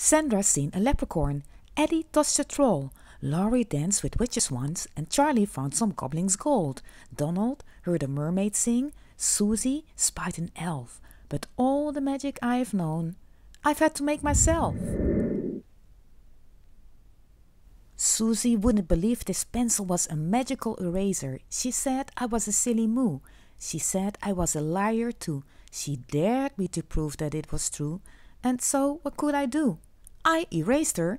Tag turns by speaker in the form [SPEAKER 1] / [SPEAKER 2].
[SPEAKER 1] Sandra seen a leprechaun. Eddie touched a troll. Laurie danced with witches once, and Charlie found some goblin's gold. Donald heard a mermaid sing. Susie spied an elf. But all the magic I've known, I've had to make myself. Susie wouldn't believe this pencil was a magical eraser. She said I was a silly moo. She said I was a liar too. She dared me to prove that it was true. And so what could I do? I erased her